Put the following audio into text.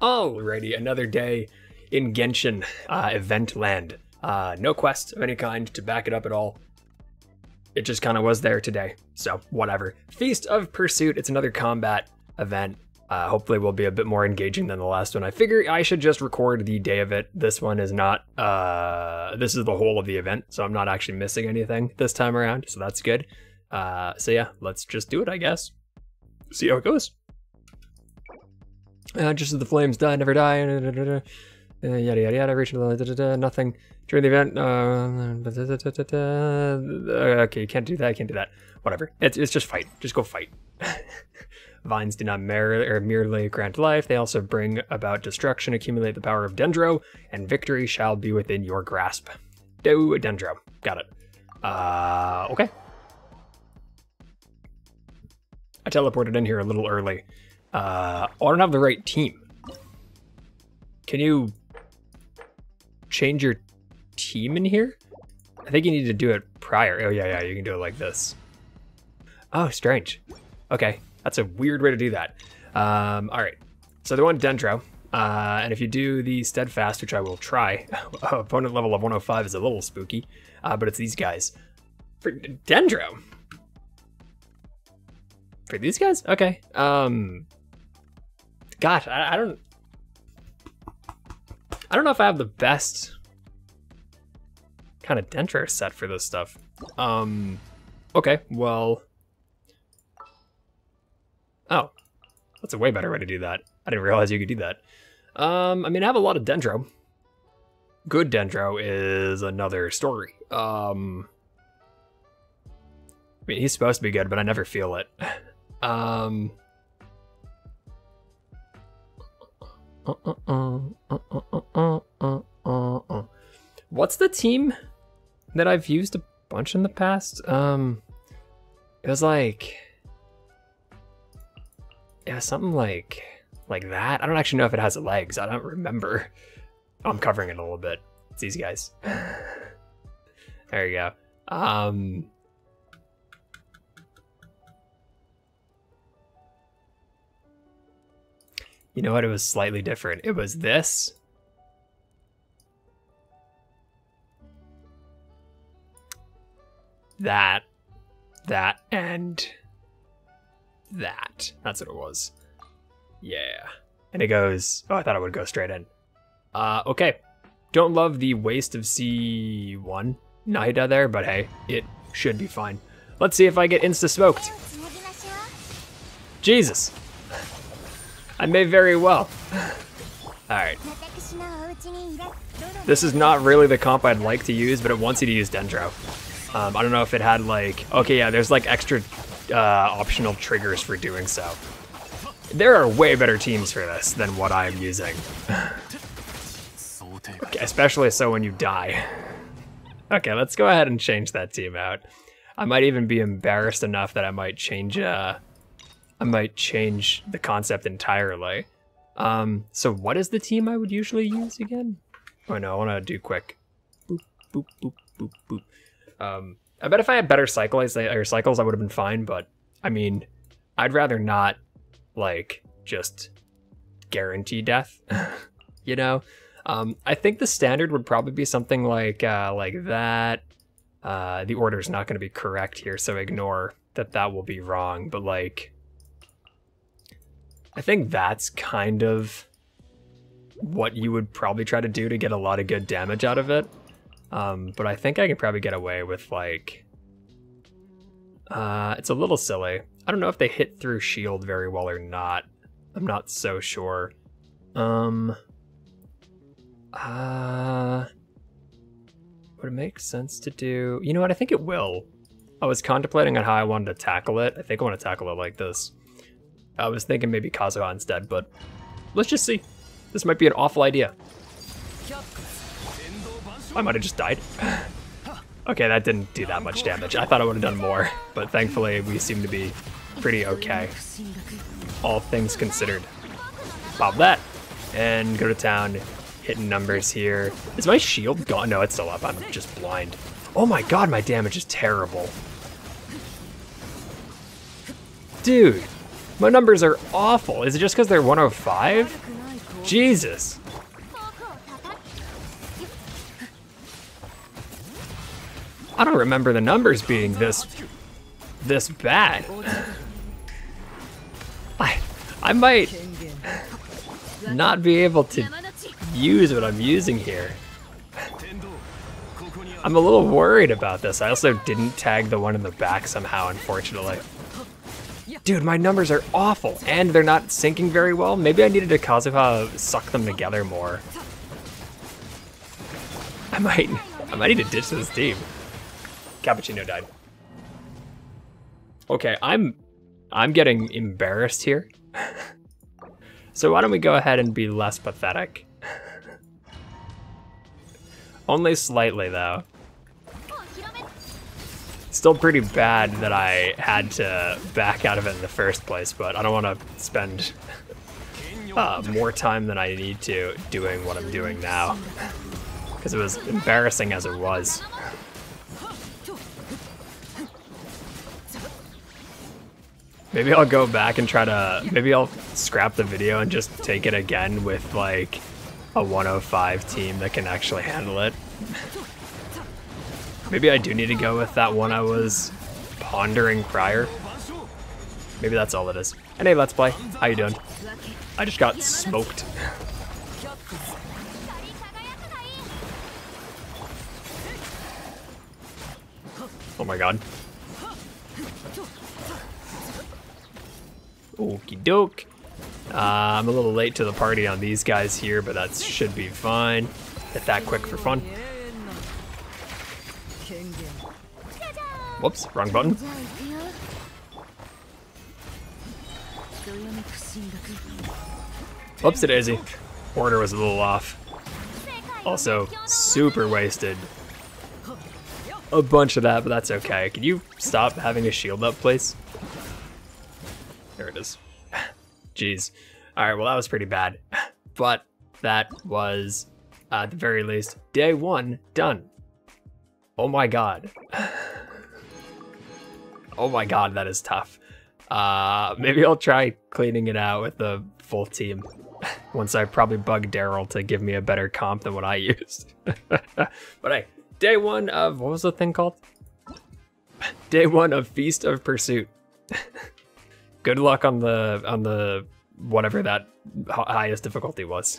Alrighty, another day in Genshin uh, event land. Uh, no quest of any kind to back it up at all. It just kind of was there today, so whatever. Feast of Pursuit, it's another combat event. Uh, hopefully will be a bit more engaging than the last one. I figure I should just record the day of it. This one is not, uh, this is the whole of the event, so I'm not actually missing anything this time around, so that's good. Uh, so yeah, let's just do it, I guess. See how it goes. Uh, just as the flames die, never die. Uh, yada yada yada. Reach nothing during the event. Uh, okay, you can't do that. Can't do that. Whatever. It's it's just fight. Just go fight. Vines do not mer- or merely grant life; they also bring about destruction. Accumulate the power of Dendro, and victory shall be within your grasp. Do Dendro. Got it. Uh, okay. I teleported in here a little early. Uh, I don't have the right team. Can you change your team in here? I think you need to do it prior. Oh, yeah, yeah, you can do it like this. Oh, strange. Okay, that's a weird way to do that. Um, all right, so they want Dendro. Uh, and if you do the Steadfast, which I will try, opponent level of 105 is a little spooky, uh, but it's these guys. For Dendro? For these guys? Okay. Um, gosh, I, I don't. I don't know if I have the best kind of Dendro set for this stuff. Um, okay, well. Oh, that's a way better way to do that. I didn't realize you could do that. Um, I mean, I have a lot of Dendro. Good Dendro is another story. Um, I mean, he's supposed to be good, but I never feel it. Um, What's the team that I've used a bunch in the past? Um, it was like, yeah, something like like that. I don't actually know if it has legs. I don't remember. I'm covering it a little bit. It's these guys. there you go. Um, You know what? It was slightly different. It was this. That. That. And that. That's what it was. Yeah. And it goes... Oh, I thought it would go straight in. Uh, okay. Don't love the waste of C1 Nahida there, but hey, it should be fine. Let's see if I get insta-smoked. Jesus. I may very well. Alright. This is not really the comp I'd like to use, but it wants you to use Dendro. Um, I don't know if it had like... Okay, yeah, there's like extra uh, optional triggers for doing so. There are way better teams for this than what I'm using. okay, especially so when you die. Okay, let's go ahead and change that team out. I might even be embarrassed enough that I might change uh, I might change the concept entirely. Um, so what is the team I would usually use again? Oh no, I want to do quick. Boop, boop, boop, boop, boop. Um, I bet if I had better cycles, or cycles, I would have been fine. But I mean, I'd rather not like just guarantee death. you know, um, I think the standard would probably be something like uh, like that. Uh, the order is not going to be correct here, so ignore that. That will be wrong. But like I think that's kind of what you would probably try to do to get a lot of good damage out of it. Um, but I think I can probably get away with like, uh, it's a little silly. I don't know if they hit through shield very well or not. I'm not so sure. Um, uh, would it make sense to do? You know what? I think it will. I was contemplating on how I wanted to tackle it. I think I want to tackle it like this. I was thinking maybe Kazuha instead, but let's just see. This might be an awful idea. I might have just died. okay, that didn't do that much damage. I thought I would have done more, but thankfully we seem to be pretty okay. All things considered. Pop that, and go to town, hitting numbers here. Is my shield gone? No, it's still up. I'm just blind. Oh my god, my damage is terrible. Dude, my numbers are awful. Is it just because they're 105? Jesus. I don't remember the numbers being this this bad. I I might not be able to use what I'm using here. I'm a little worried about this. I also didn't tag the one in the back somehow, unfortunately. Dude, my numbers are awful, and they're not syncing very well. Maybe I needed to Kazuha suck them together more. I might, I might need to ditch this team. Cappuccino died. Okay, I'm, I'm getting embarrassed here. so why don't we go ahead and be less pathetic? Only slightly, though. Still pretty bad that I had to back out of it in the first place, but I don't want to spend uh, more time than I need to doing what I'm doing now. Because it was embarrassing as it was. Maybe I'll go back and try to, maybe I'll scrap the video and just take it again with like a 105 team that can actually handle it. Maybe I do need to go with that one I was pondering prior. Maybe that's all it is. And hey, Let's Play, how you doing? I just got smoked. oh my god. Okie doke. Uh, I'm a little late to the party on these guys here, but that should be fine. Hit that quick for fun. Whoops, wrong button. Whoops, daisy. Order was a little off. Also, super wasted. A bunch of that, but that's okay. Can you stop having a shield up, please? There it is. Jeez. Alright, well that was pretty bad. But that was, at the very least, day one done. Oh my god. oh my god, that is tough. Uh, maybe I'll try cleaning it out with the full team. Once I probably bug Daryl to give me a better comp than what I used. but hey, day one of, what was the thing called? Day one of Feast of Pursuit. Good luck on the, on the, whatever that highest difficulty was.